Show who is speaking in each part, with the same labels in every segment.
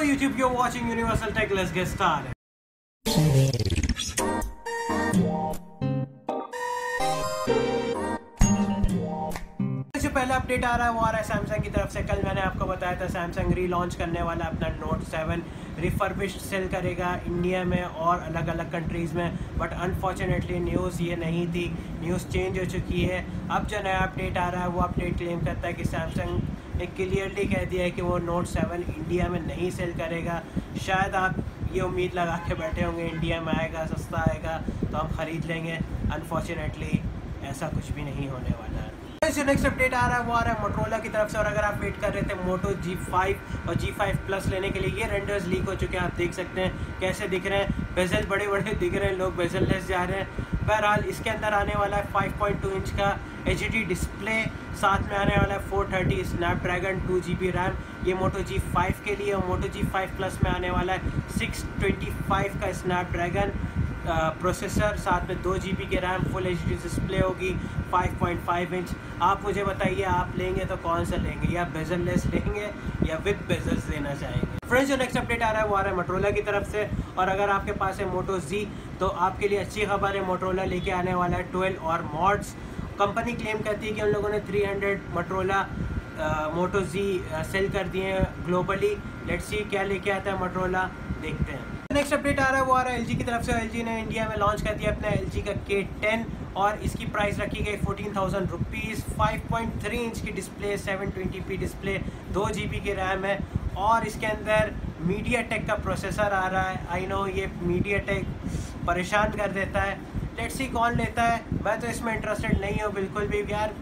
Speaker 1: YouTube, you're watching Universal Tech. Let's get started. पहला update आ रहा है वो आ रहा है सैमसंग की तरफ़ से। कल मैंने आपको बताया था सैमसंग रीलॉन्च करने वाला अपना नोट सेवन रिफर्बिश्ड सेल करेगा इंडिया में और अलग अलग कंट्रीज़ में। बट अनफॉर्चुनेटली न्यूज़ ये नहीं थी। न्यूज़ चेंज हो चुकी है। अब जो नया अपडेट आ रहा है वो अपडेट क्लेम करता है कि सैमसंग ने क्लियरली कह दिया है कि वो नोट सेवन इंडिया में नहीं सेल करेगा। शायद आप ये उम्मीद लगा के बैठे होंगे इंडिया में आएगा, सस्ता आएगा तो हम ख़रीद लेंगे। अनफॉर्चुनेटली ऐसा कुछ भी नहीं होने वाला है। जो नेक्स्ट अपडेट आ रहा है, वो आ रहा है मोटरोला की तरफ़ से और अगर आप वेट कर रहे थे मोटो जी फाइव और जी फाइव प्लस लेने के लिए, ये रेंडर्स लीक हो चुके हैं, आप देख सकते हैं कैसे दिख रहे हैं। बेजल बड़े बड़े दिख रहे हैं, लोग बेजल लेस जा रहे हैं। बहरहाल, इसके अंदर आने वाला है 5.2 इंच का HD डिस्प्ले साथ में आने वाला है 430 Snapdragon two G B RAM ये मोटो जी फाइव के लिए और मोटो जी फाइव प्लस में आने वाला है 625 का स्नैपड्रैगन प्रोसेसर साथ में दो जी की रैम फुल एच डिस्प्ले होगी 5.5 इंच आप मुझे बताइए, आप लेंगे तो कौन सा लेंगे? या बेजललेस लेंगे, या विद बेजल्स लेना चाहेंगे? फ्रेंड्स जो नेक्स्ट अपडेट आ रहा है, वो आ रहा है मोटरोला की तरफ़ से। और अगर आपके पास है मोटो जी तो आपके लिए अच्छी खबर है मोटरोला लेके आने वाला है ट्वेल्व और मॉड्स कंपनी क्लेम करती है कि उन लोगों ने 300 मोटरोला मोटो जी सेल कर दिए हैं ग्लोबली लेट्स सी क्या लेके आता है मोटरोला देखते हैं। नेक्स्ट अपडेट आ रहा है, वो आ रहा है एलजी की तरफ़ से। एलजी ने इंडिया में लॉन्च कर दिया अपना एलजी का के टेन और इसकी प्राइस रखी गई fourteen thousand rupees five inch की डिस्प्ले सेवन ट्वेंटी डिस्प्ले दो जी की रैम है। और इसके अंदर मीडिया टेक का प्रोसेसर आ रहा है। आई नो ये मीडिया टेक परेशान कर देता है। लेट्स सी कौन लेता है। मैं तो इसमें इंटरेस्टेड नहीं हूँ बिल्कुल भी। यार,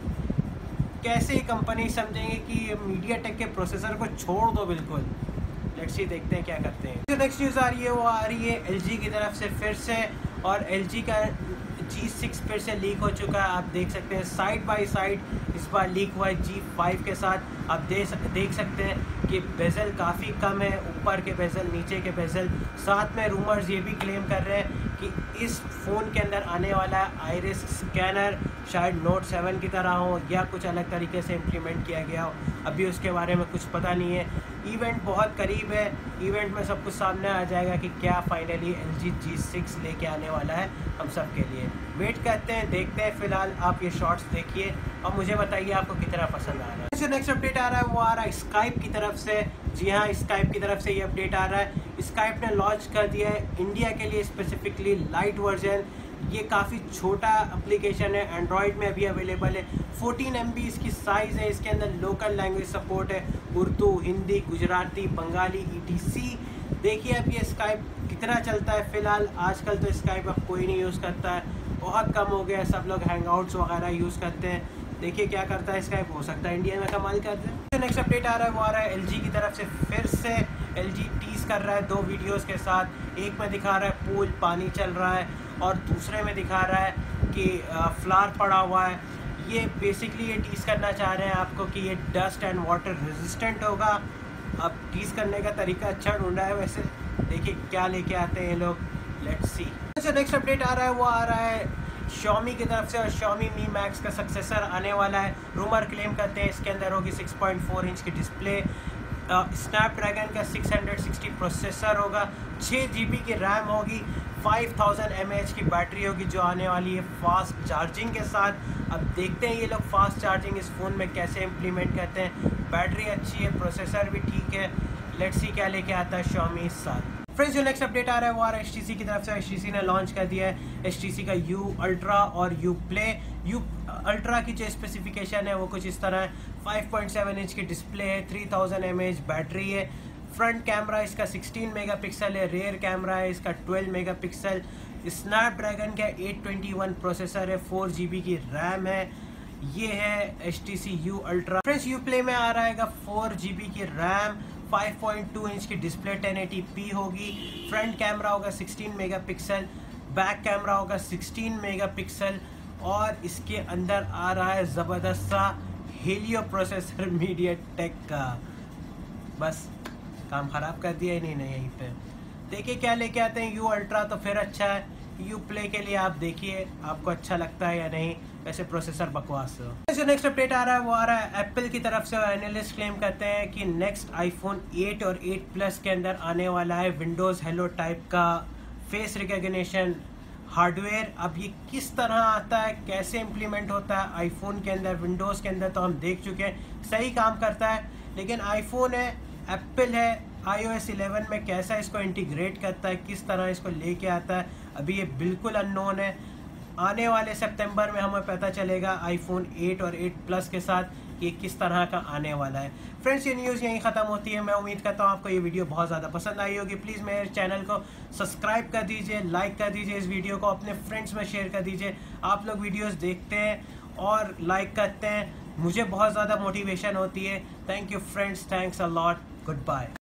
Speaker 1: कैसे कंपनी समझेंगे कि मीडिया टेक के प्रोसेसर को छोड़ दो बिल्कुल? लेट्स सी देखते हैं क्या करते हैं। नेक्स्ट न्यूज़ आ रही है, वो आ रही है एलजी की तरफ़ से फिर से और एलजी का जी सिक्स फिर से लीक हो चुका है। आप देख सकते हैं साइड बाय साइड इस बार लीक हुआ है जी फाइव के साथ। आप देख देख सकते हैं कि बेजल काफ़ी कम है, ऊपर के बेजल नीचे के बेजल साथ में रूमर्स ये भी क्लेम कर रहे हैं कि इस फ़ोन के अंदर आने वाला आयरिस स्कैनर शायद नोट सेवन की तरह हो या कुछ अलग तरीके से इम्प्लीमेंट किया गया हो। अभी उसके बारे में कुछ पता नहीं है। इवेंट बहुत करीब है। इवेंट में सब कुछ सामने आ जाएगा कि क्या finally L G G six लेके आने वाला है हम सब के लिए। वेट करते हैं, देखते हैं, फ़िलहाल आप ये शॉर्ट्स देखिए और मुझे बताइए आपको कितना पसंद आ रहा है। जो नेक्स्ट अपडेट आ रहा है वो आ रहा है स्काइप की तरफ़ से। जी हाँ स्काइप की तरफ़ से ये अपडेट आ रहा है। स्काइप ने लॉन्च कर दिया है इंडिया के लिए स्पेसिफिकली लाइट वर्जन ये काफ़ी छोटा एप्लीकेशन है एंड्रॉयड में अभी अवेलेबल है। 14 एम इसकी साइज़ है, इसके अंदर लोकल लैंग्वेज सपोर्ट है। उर्दू, हिंदी, गुजराती, बंगाली ईटीसी देखिए अब ये स्काइप कितना चलता है, फ़िलहाल आजकल तो स्काइप अब कोई नहीं यूज़ करता है। बहुत कम हो गया सब लोग हैंगआउट्स वगैरह यूज़ करते हैं। देखिए क्या करता है स्काइप हो सकता है इंडिया में कमाल कर दे। तो नेक्स्ट अपडेट आ रहा है, वो आ रहा है एलजी की तरफ़ से फिर से। एल टीज कर रहा है दो वीडियोज़ के साथ। एक में दिखा रहा है, पूल, पानी चल रहा है। और दूसरे में दिखा रहा है कि फ्लार पड़ा हुआ है। ये बेसिकली ये टीज़ करना चाह रहे हैं आपको कि ये डस्ट एंड वाटर रेजिस्टेंट होगा। अब टीज़ करने का तरीका अच्छा ढूंढा है वैसे। देखिए क्या लेके आते हैं ये लोग। लेट्स सी जो नेक्स्ट अपडेट आ रहा है, वो आ रहा है शॉमी की तरफ़ से और शॉमी मी मैक्स का सक्सेसर आने वाला है। रूमर क्लेम करते हैं इसके अंदर होगी 6.4 इंच की डिस्प्ले स्नैपड्रैगन का 660 प्रोसेसर होगा। छः जी की रैम होगी। 5000 थाउज़ेंड की बैटरी होगी जो आने वाली है फास्ट चार्जिंग के साथ। अब देखते हैं ये लोग फास्ट चार्जिंग इस फ़ोन में कैसे इम्प्लीमेंट करते हैं। बैटरी अच्छी है प्रोसेसर भी ठीक है। लेट्स सी क्या लेके आता है शॉमी इस साल। फ्रेंड्स जो नेक्स्ट अपडेट आ रहा है वो आ रहा है एच की तरफ़ से। एच ने लॉन्च कर दिया है एच का यू अल्ट्रा और यू प्ले यू अल्ट्रा की जो स्पेसिफिकेशन है वो कुछ इस तरह है। 5.7 इंच की डिस्प्ले है 3000 थाउज़ेंड बैटरी है। फ्रंट कैमरा इसका 16 मेगापिक्सल है रेयर कैमरा है, इसका 12 मेगापिक्सल स्नैपड्रैगन का 821 प्रोसेसर है 4 जीबी की रैम है, ये है H T C U Ultra friends U Play में आ रहेगा फोर जी बी की रैम 5.2 इंच की डिस्प्ले 1080p होगी। फ्रंट कैमरा होगा 16 मेगापिक्सल बैक कैमरा होगा 16 मेगापिक्सल और इसके अंदर आ रहा है ज़बरदस्त सा हेलियो प्रोसेसर मीडिया टेक का। बस। काम ख़राब कर दिया ही नहीं यहीं पे। देखिए क्या लेके आते हैं यू अल्ट्रा तो फिर अच्छा है। यू प्ले के लिए आप देखिए, आपको अच्छा लगता है या नहीं। वैसे प्रोसेसर बकवास हो। जो नेक्स्ट अपडेट आ रहा है, वो आ रहा है एप्पल की तरफ़ से। एनालिस्ट क्लेम करते हैं कि नेक्स्ट आईफोन 8 और 8 प्लस के अंदर आने वाला है विंडोज़ हेलो टाइप का फेस रिकग्निशन हार्डवेयर अब ये किस तरह आता है, कैसे इम्प्लीमेंट होता है आईफोन के अंदर विंडोज़ के अंदर तो हम देख चुके हैं। सही काम करता है, लेकिन आईफोन है एप्पल है आई ओ एस इलेवन में कैसा इसको इंटीग्रेट करता है, किस तरह इसको लेके आता है, अभी ये बिल्कुल अननोन है। आने वाले सितंबर में हमें पता चलेगा आईफोन 8 और 8 प्लस के साथ कि किस तरह का आने वाला है। फ्रेंड्स ये न्यूज़ यहीं ख़त्म होती है। मैं उम्मीद करता हूँ आपको ये वीडियो बहुत ज़्यादा पसंद आई होगी। प्लीज़ मेरे चैनल को सब्सक्राइब कर दीजिए लाइक कर दीजिए इस वीडियो को, अपने फ्रेंड्स में शेयर कर दीजिए। आप लोग वीडियोज़ देखते हैं और लाइक करते हैं। मुझे बहुत ज़्यादा मोटिवेशन होती है। Thank you friends thanks a lot goodbye